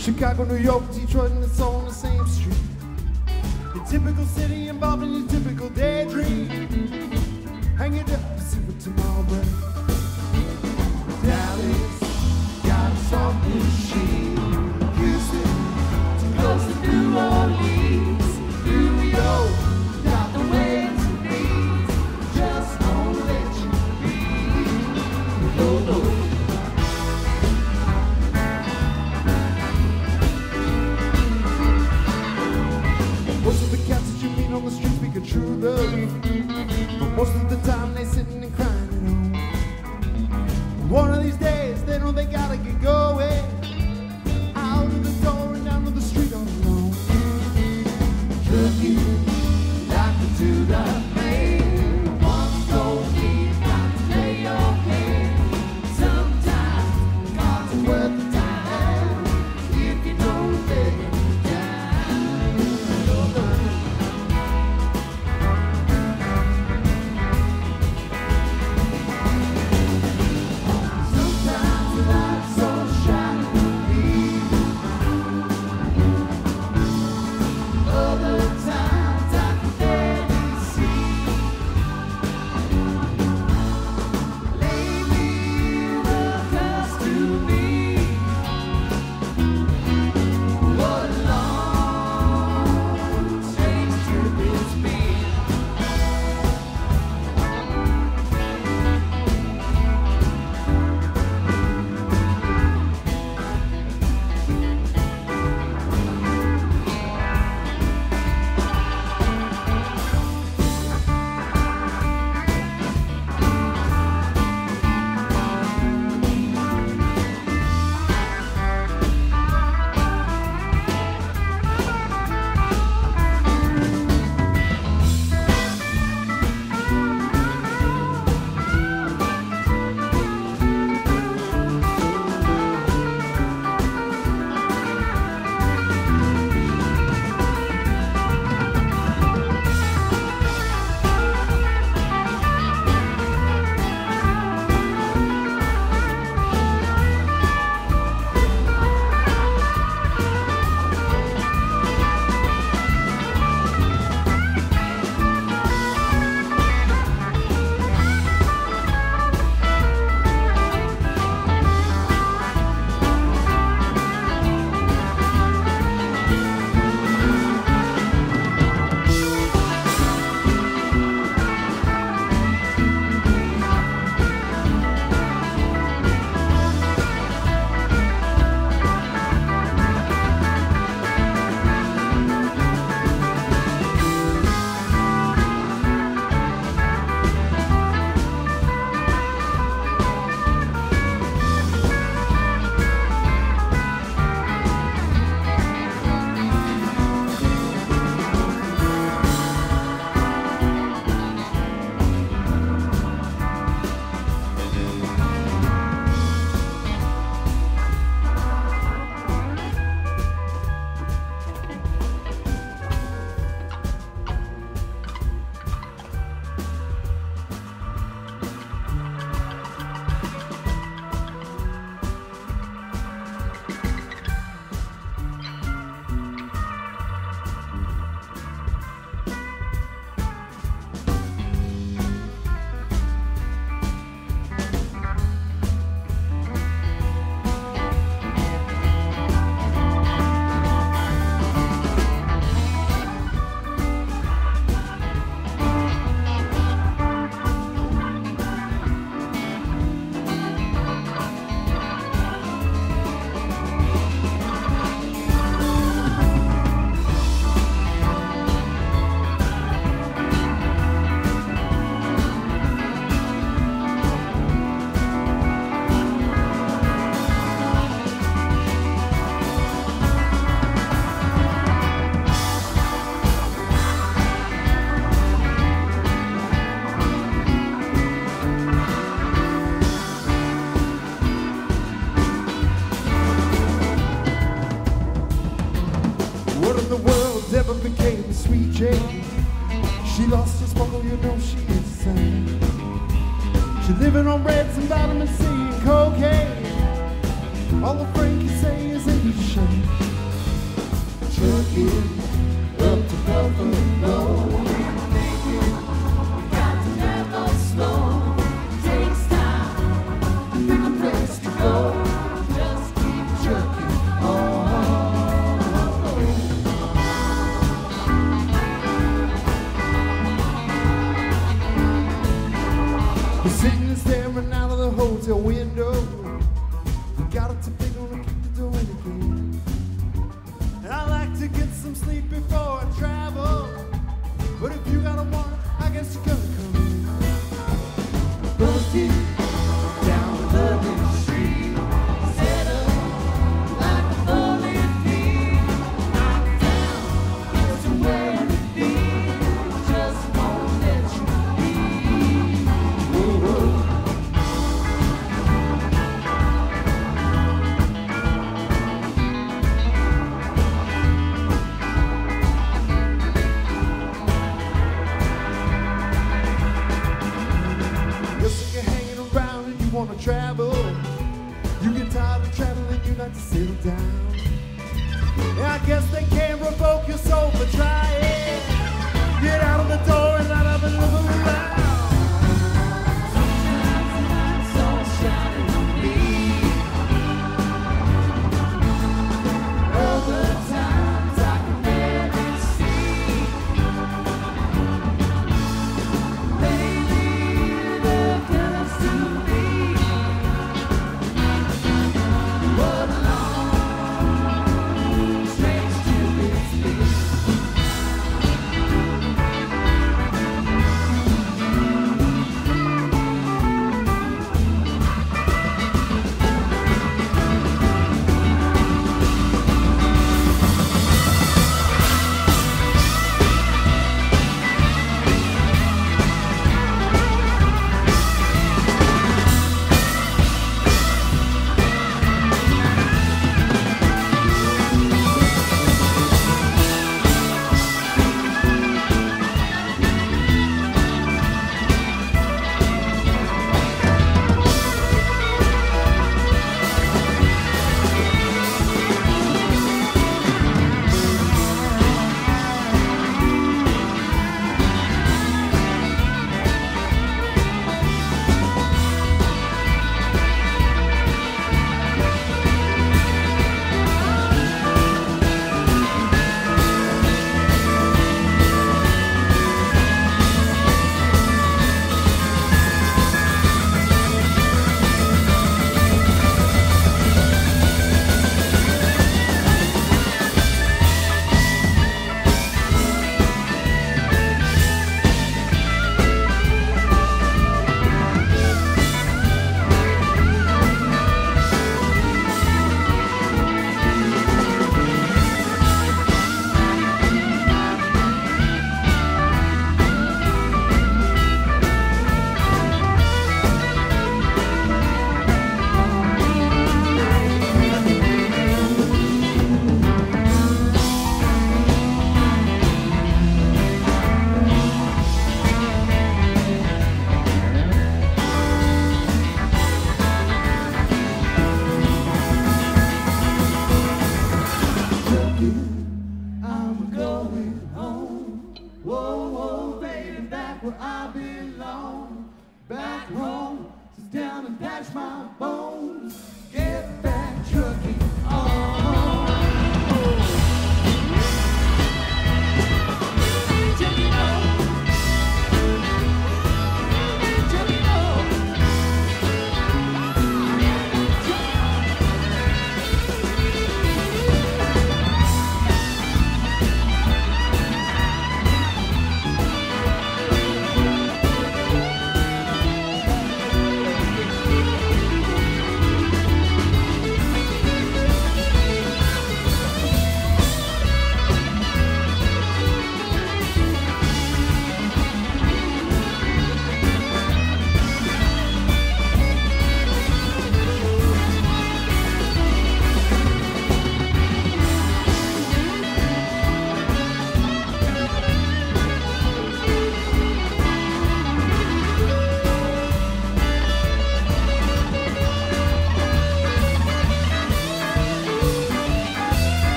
Chicago, New York, Detroit, and it's on the same street. Your typical city involving your typical daydream. Hang it up, see what tomorrow brings. Dallas got a soft. Houston, children. But most of the time they sitting and crying. and vitamin C and cocaine. All the Frank say is that the should. Turkey up to Buffalo. Slow, takes time, place to go. sitting guess they can't revoke your soul, but try.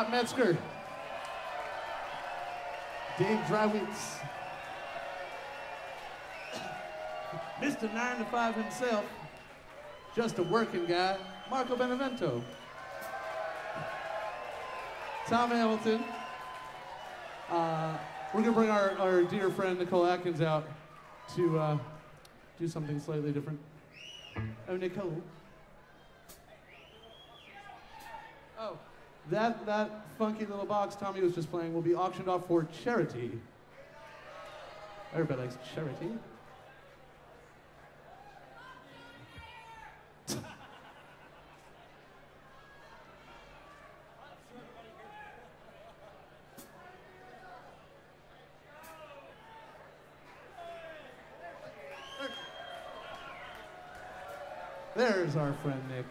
Scott Metzger. Dave Dreiwitz. Mr. 9 to 5 himself. Just a working guy. Marco Benevento. Tom Hamilton. Uh, we're going to bring our, our dear friend Nicole Atkins out to uh, do something slightly different. Oh, Nicole. Oh, that that funky little box Tommy was just playing will be auctioned off for charity. Everybody likes charity. There's our friend Nick.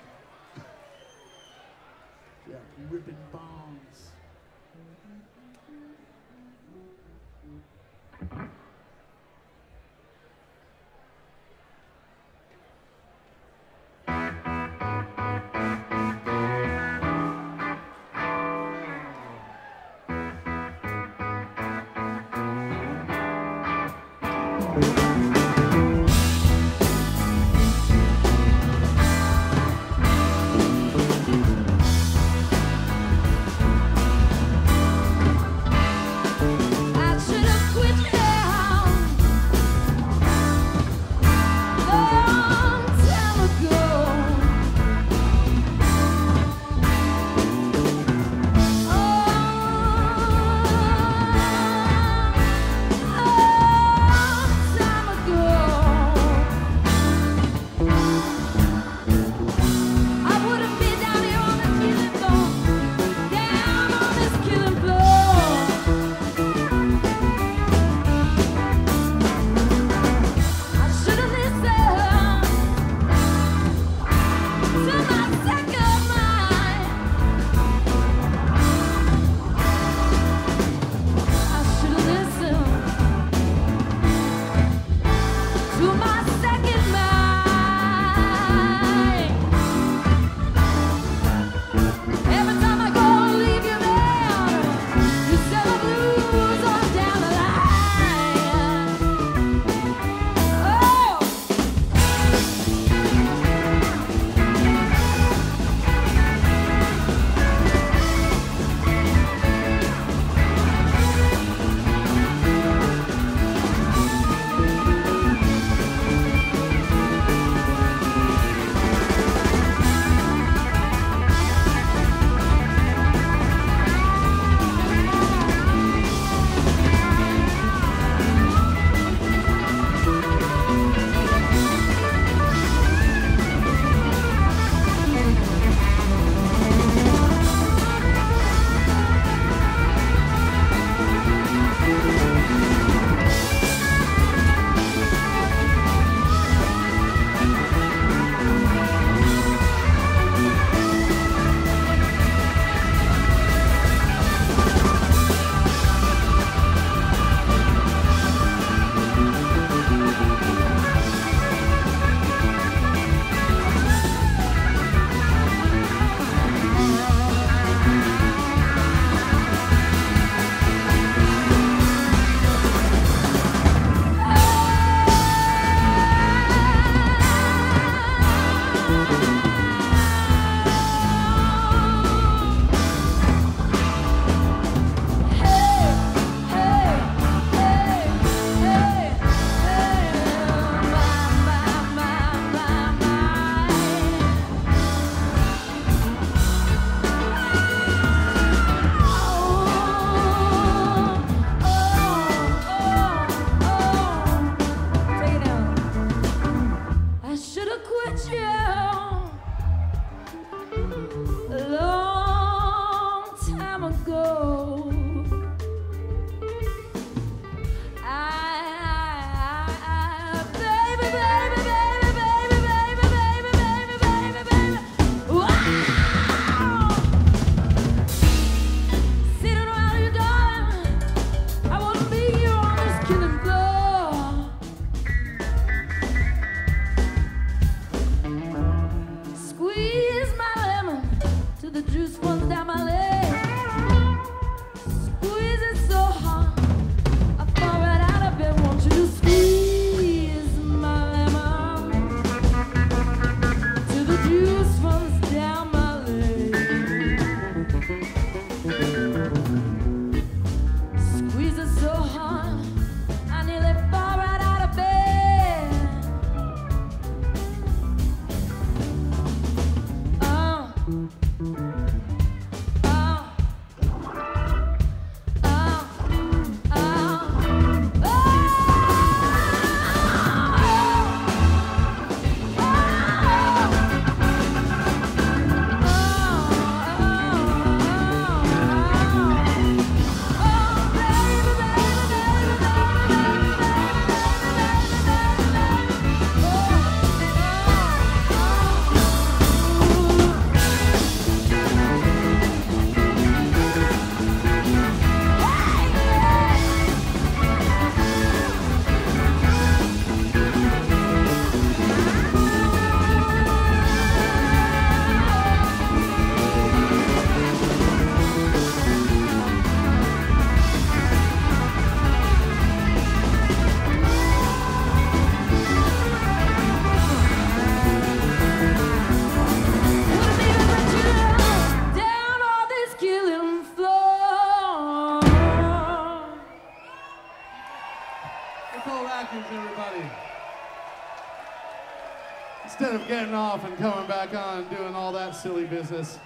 Back on doing all that silly business,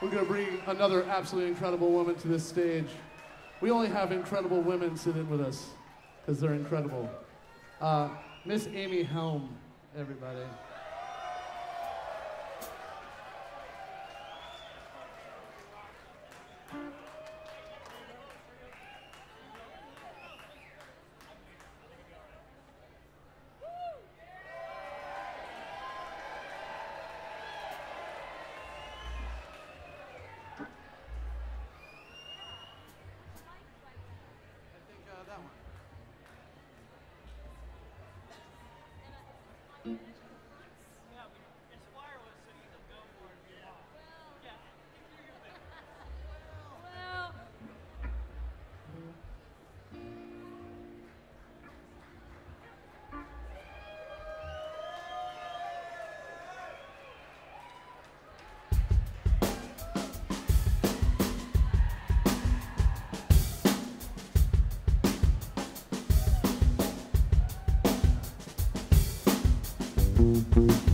we're going to bring another absolutely incredible woman to this stage. We only have incredible women sitting with us because they're incredible. Uh, Miss Amy Helm, everybody. Don't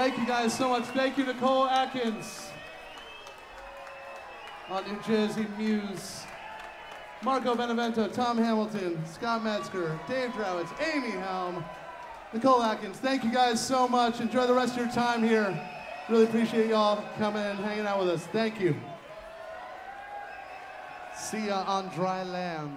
Thank you guys so much. Thank you, Nicole Atkins on New Jersey Muse. Marco Benevento, Tom Hamilton, Scott Metzger, Dave Dreiwitz, Amy Helm, Nicole Atkins. Thank you guys so much. Enjoy the rest of your time here. Really appreciate y'all coming and hanging out with us. Thank you. See ya on dry land.